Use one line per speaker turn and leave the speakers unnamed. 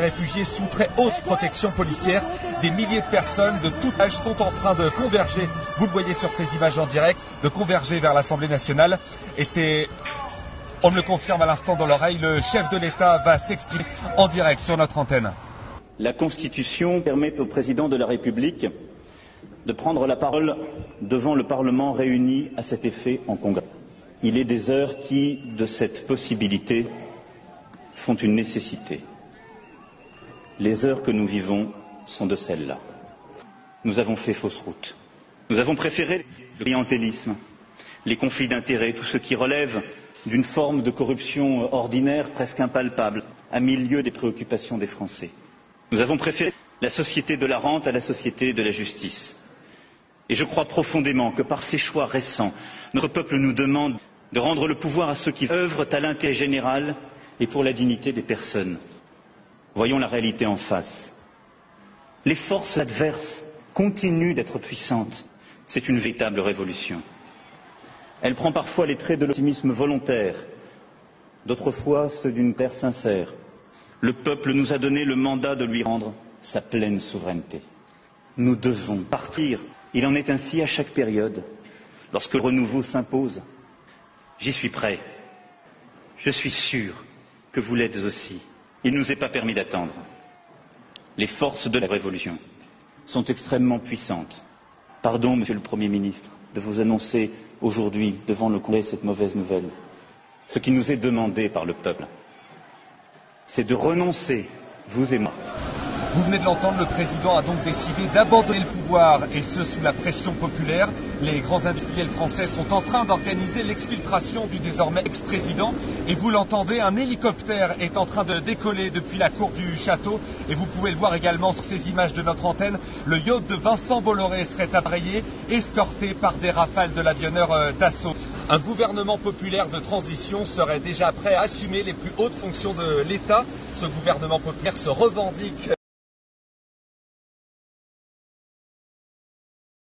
réfugiés sous très haute protection policière. Des milliers de personnes de tout âge sont en train de converger, vous le voyez sur ces images en direct, de converger vers l'Assemblée nationale. Et c'est, on me le confirme à l'instant dans l'oreille, le chef de l'État va s'exprimer en direct sur notre antenne.
La Constitution permet au président de la République de prendre la parole devant le Parlement réuni à cet effet en Congrès. Il est des heures qui, de cette possibilité, font une nécessité. Les heures que nous vivons sont de celles-là. Nous avons fait fausse route. Nous avons préféré le clientélisme, les conflits d'intérêts, tout ce qui relève d'une forme de corruption ordinaire presque impalpable, à milieu des préoccupations des Français. Nous avons préféré la société de la rente à la société de la justice. Et je crois profondément que par ces choix récents, notre peuple nous demande de rendre le pouvoir à ceux qui œuvrent à l'intérêt général et pour la dignité des personnes. Voyons la réalité en face. Les forces adverses continuent d'être puissantes. C'est une véritable révolution. Elle prend parfois les traits de l'optimisme volontaire, d'autres fois ceux d'une paix sincère. Le peuple nous a donné le mandat de lui rendre sa pleine souveraineté. Nous devons partir. Il en est ainsi à chaque période. Lorsque le renouveau s'impose, j'y suis prêt. Je suis sûr que vous l'êtes aussi. Il ne nous est pas permis d'attendre. Les forces de la Révolution sont extrêmement puissantes. Pardon, Monsieur le Premier ministre, de vous annoncer aujourd'hui devant le Congrès cette mauvaise nouvelle. Ce qui nous est demandé par le peuple, c'est de renoncer, vous et moi,
vous venez de l'entendre, le président a donc décidé d'abandonner le pouvoir et ce sous la pression populaire. Les grands industriels français sont en train d'organiser l'exfiltration du désormais ex-président et vous l'entendez, un hélicoptère est en train de décoller depuis la cour du château et vous pouvez le voir également sur ces images de notre antenne. Le yacht de Vincent Bolloré serait appareillé, escorté par des rafales de l'avionneur euh, d'assaut. Un gouvernement populaire de transition serait déjà prêt à assumer les plus hautes fonctions de l'État. Ce gouvernement populaire se revendique